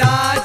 राज